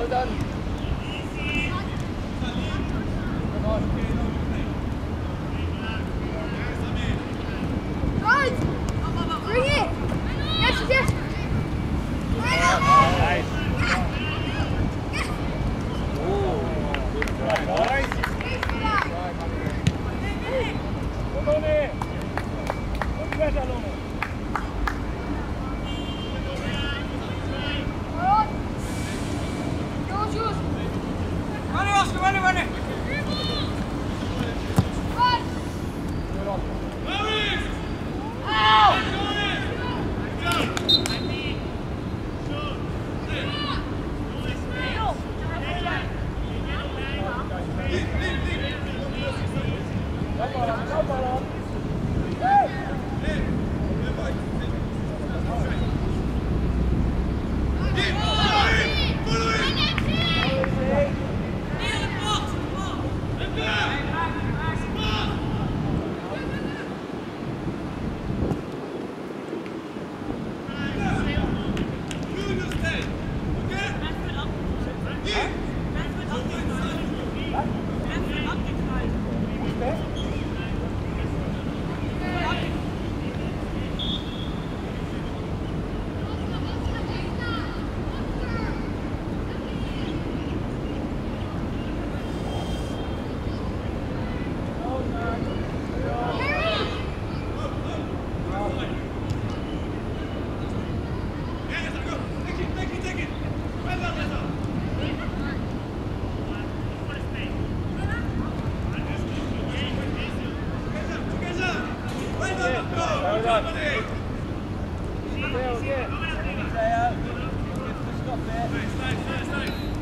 Soldaten. Stay out. Stay, stay, stay.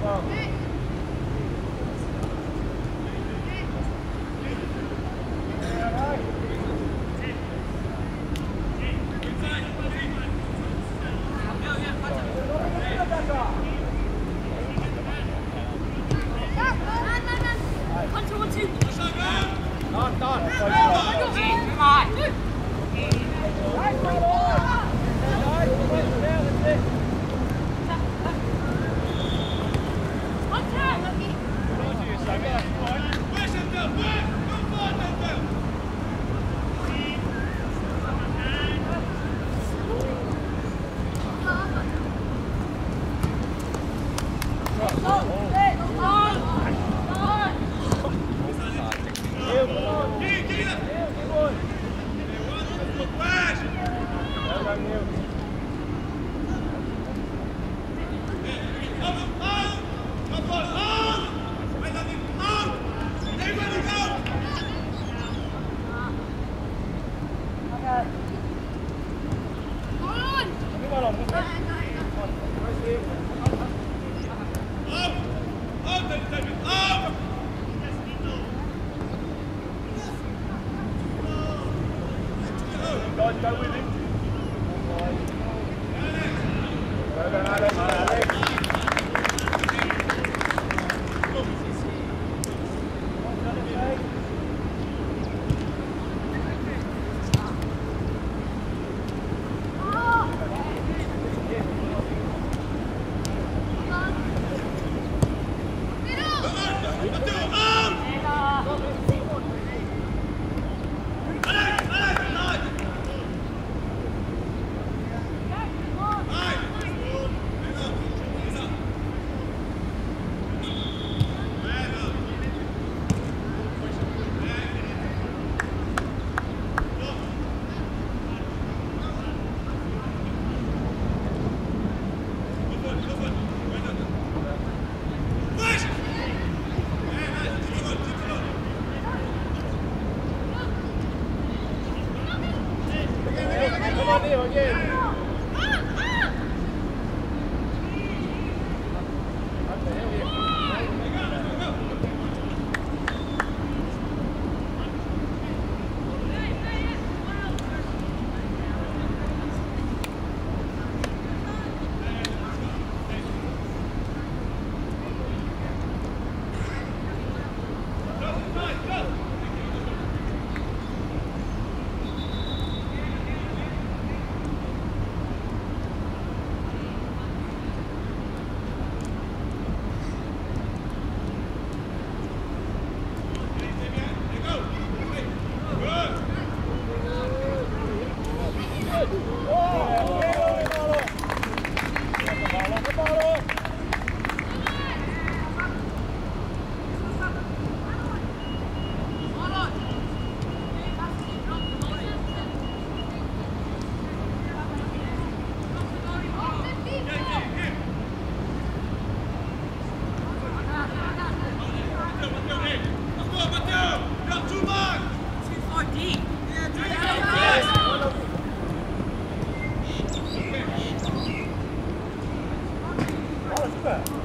报告。Oh!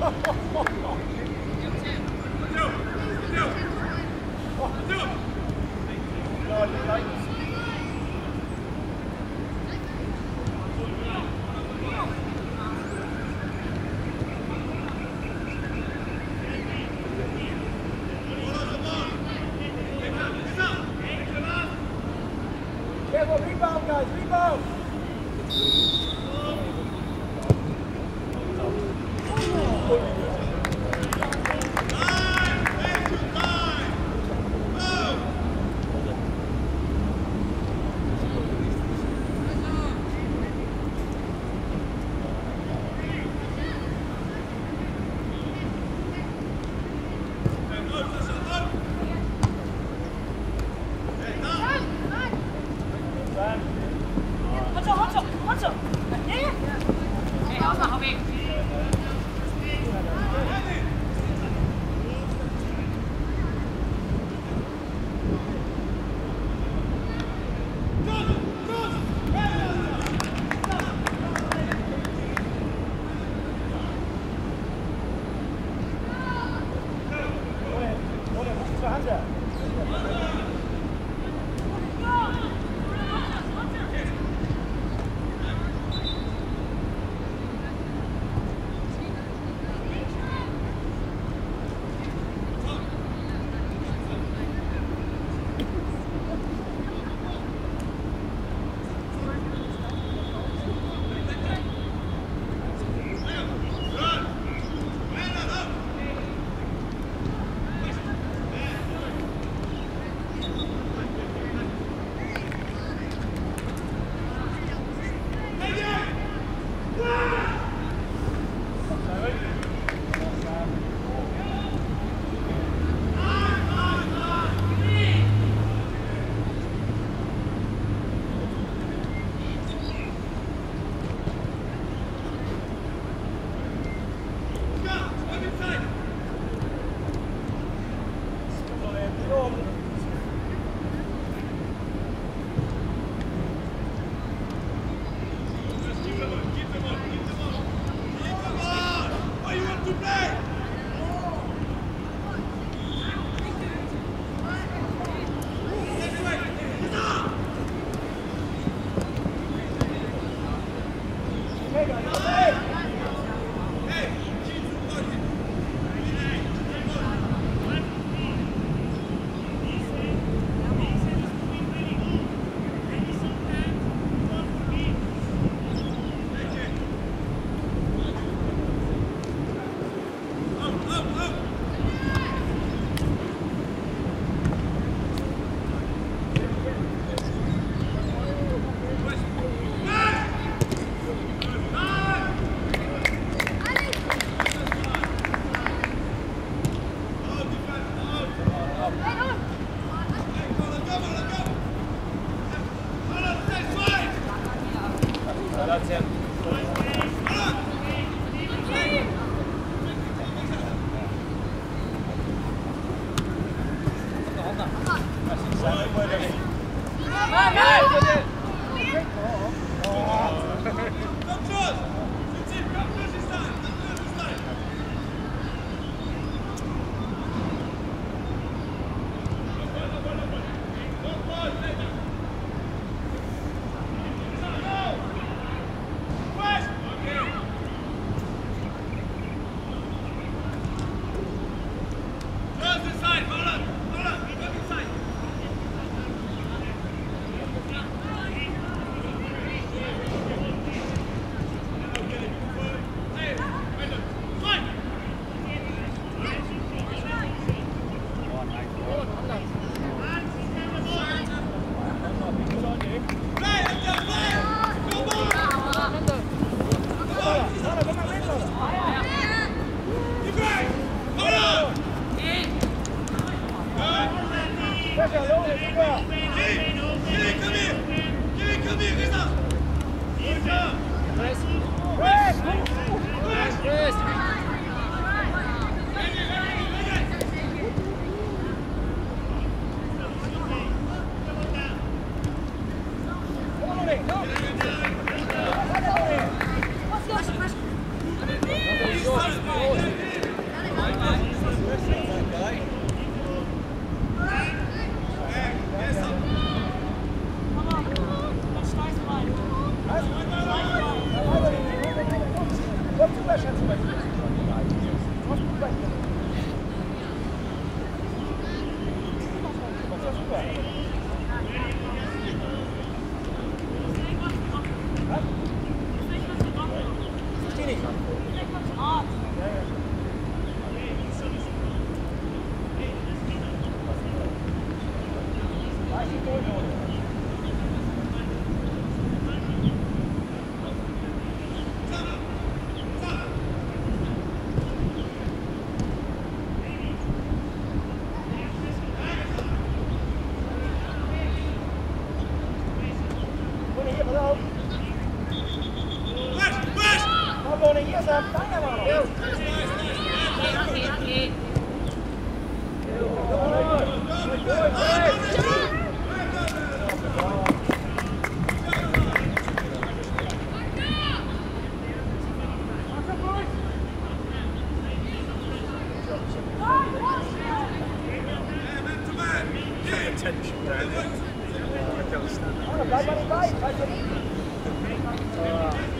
Ha ha ha ha! Gotcha. é de chutar, né? Aquelas... Vai, vai, vai, vai, vai. Ah.